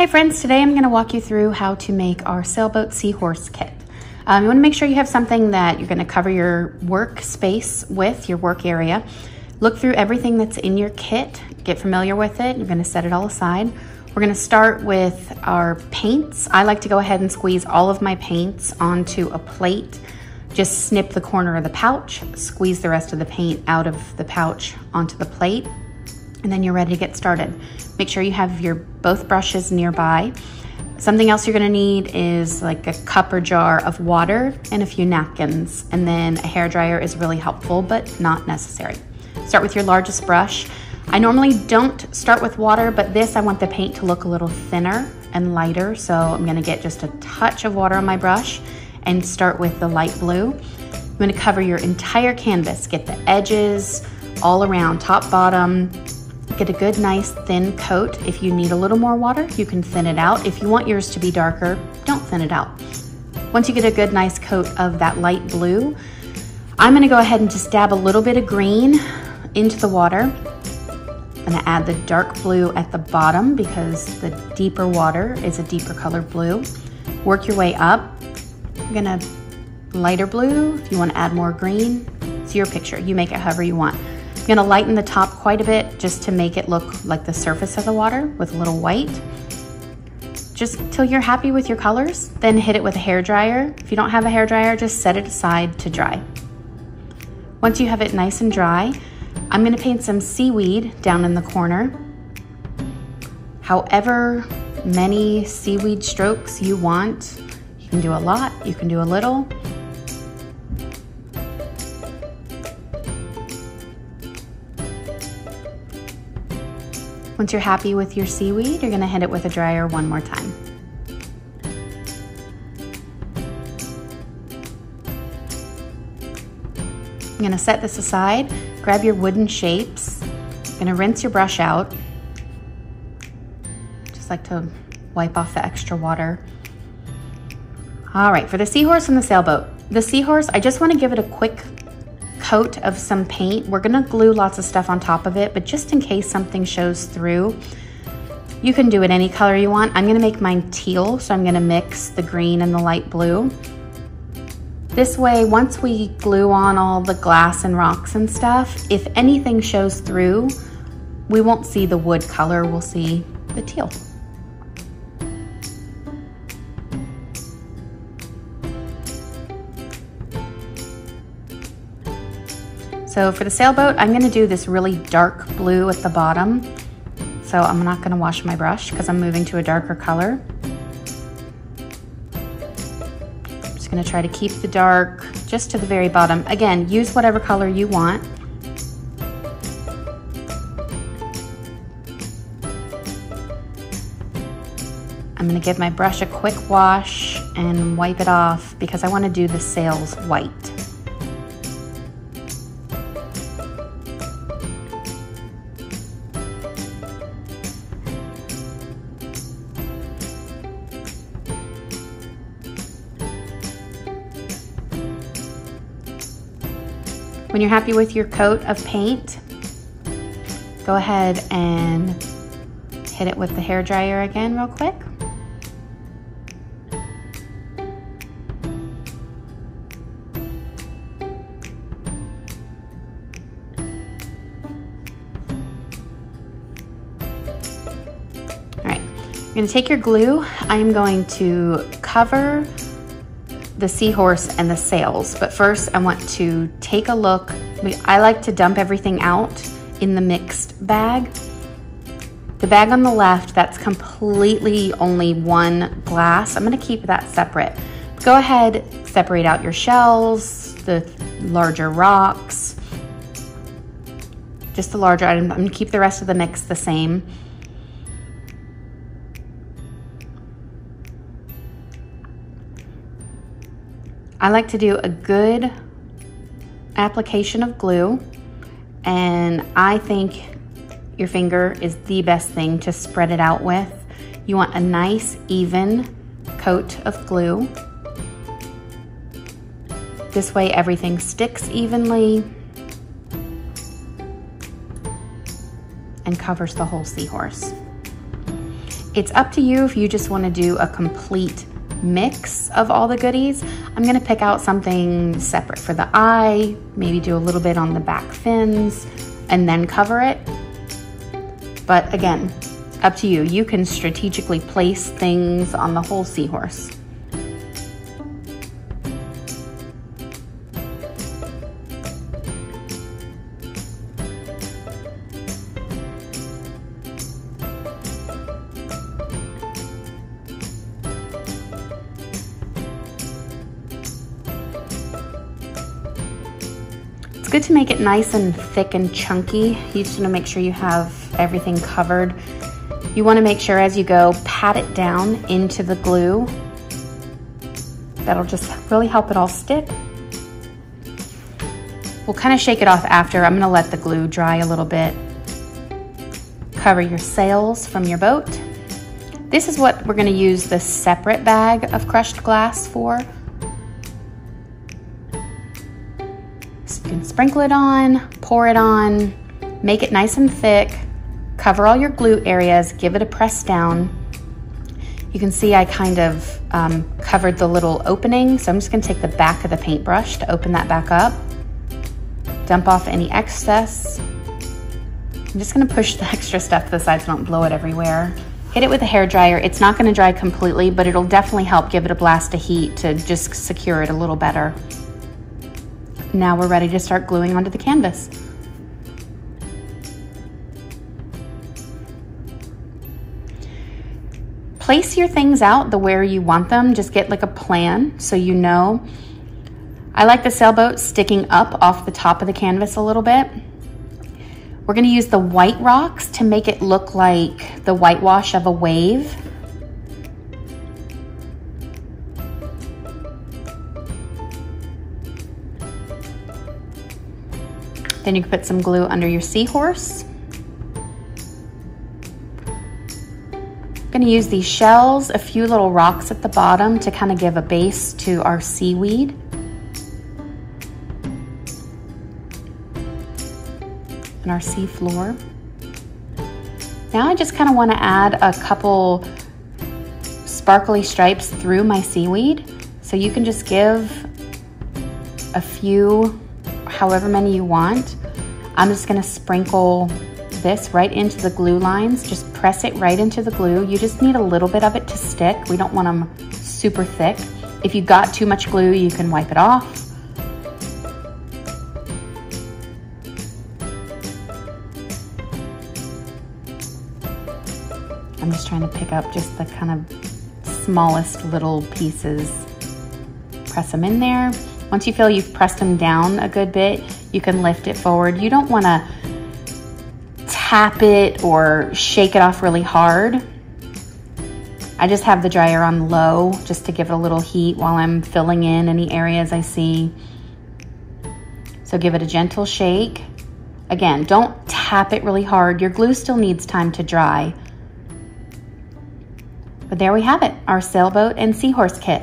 Hey friends, today I'm gonna walk you through how to make our sailboat seahorse kit. Um, you wanna make sure you have something that you're gonna cover your work space with, your work area. Look through everything that's in your kit, get familiar with it, you're gonna set it all aside. We're gonna start with our paints. I like to go ahead and squeeze all of my paints onto a plate. Just snip the corner of the pouch, squeeze the rest of the paint out of the pouch onto the plate, and then you're ready to get started. Make sure you have your both brushes nearby. Something else you're gonna need is like a cup or jar of water and a few napkins. And then a hair dryer is really helpful, but not necessary. Start with your largest brush. I normally don't start with water, but this, I want the paint to look a little thinner and lighter. So I'm gonna get just a touch of water on my brush and start with the light blue. I'm gonna cover your entire canvas, get the edges all around, top, bottom, Get a good, nice, thin coat. If you need a little more water, you can thin it out. If you want yours to be darker, don't thin it out. Once you get a good, nice coat of that light blue, I'm gonna go ahead and just dab a little bit of green into the water. I'm gonna add the dark blue at the bottom because the deeper water is a deeper color blue. Work your way up. I'm gonna lighter blue, if you wanna add more green, it's your picture. You make it however you want. I'm gonna lighten the top quite a bit just to make it look like the surface of the water with a little white. Just till you're happy with your colors, then hit it with a hair dryer. If you don't have a hair dryer, just set it aside to dry. Once you have it nice and dry, I'm gonna paint some seaweed down in the corner. However many seaweed strokes you want, you can do a lot, you can do a little. Once you're happy with your seaweed, you're gonna hit it with a dryer one more time. I'm gonna set this aside, grab your wooden shapes, I'm gonna rinse your brush out. Just like to wipe off the extra water. All right, for the seahorse and the sailboat. The seahorse, I just wanna give it a quick coat of some paint. We're gonna glue lots of stuff on top of it, but just in case something shows through, you can do it any color you want. I'm gonna make mine teal, so I'm gonna mix the green and the light blue. This way, once we glue on all the glass and rocks and stuff, if anything shows through, we won't see the wood color, we'll see the teal. So for the sailboat, I'm gonna do this really dark blue at the bottom. So I'm not gonna wash my brush because I'm moving to a darker color. I'm just gonna try to keep the dark just to the very bottom. Again, use whatever color you want. I'm gonna give my brush a quick wash and wipe it off because I wanna do the sails white. When you're happy with your coat of paint, go ahead and hit it with the hair dryer again real quick. All right, you're gonna take your glue. I'm going to cover the seahorse and the sails. But first I want to take a look. I like to dump everything out in the mixed bag. The bag on the left, that's completely only one glass. I'm gonna keep that separate. Go ahead, separate out your shells, the larger rocks, just the larger item. I'm gonna keep the rest of the mix the same. I like to do a good application of glue and I think your finger is the best thing to spread it out with. You want a nice even coat of glue. This way everything sticks evenly and covers the whole seahorse. It's up to you if you just wanna do a complete mix of all the goodies. I'm gonna pick out something separate for the eye, maybe do a little bit on the back fins, and then cover it. But again, up to you. You can strategically place things on the whole seahorse. Good to make it nice and thick and chunky. You just want to make sure you have everything covered. You want to make sure as you go, pat it down into the glue. That'll just really help it all stick. We'll kind of shake it off after. I'm going to let the glue dry a little bit. Cover your sails from your boat. This is what we're going to use the separate bag of crushed glass for. Can sprinkle it on, pour it on, make it nice and thick, cover all your glue areas, give it a press down. You can see I kind of um, covered the little opening, so I'm just gonna take the back of the paintbrush to open that back up, dump off any excess. I'm just gonna push the extra stuff to the side so I don't blow it everywhere. Hit it with a hair dryer. It's not gonna dry completely, but it'll definitely help give it a blast of heat to just secure it a little better. Now we're ready to start gluing onto the canvas. Place your things out the where you want them. Just get like a plan so you know. I like the sailboat sticking up off the top of the canvas a little bit. We're gonna use the white rocks to make it look like the whitewash of a wave. Then you can put some glue under your seahorse. I'm gonna use these shells, a few little rocks at the bottom to kind of give a base to our seaweed. And our sea floor. Now I just kind of want to add a couple sparkly stripes through my seaweed. So you can just give a few however many you want. I'm just gonna sprinkle this right into the glue lines. Just press it right into the glue. You just need a little bit of it to stick. We don't want them super thick. If you got too much glue, you can wipe it off. I'm just trying to pick up just the kind of smallest little pieces. Press them in there. Once you feel you've pressed them down a good bit, you can lift it forward. You don't wanna tap it or shake it off really hard. I just have the dryer on low just to give it a little heat while I'm filling in any areas I see. So give it a gentle shake. Again, don't tap it really hard. Your glue still needs time to dry. But there we have it, our sailboat and seahorse kit.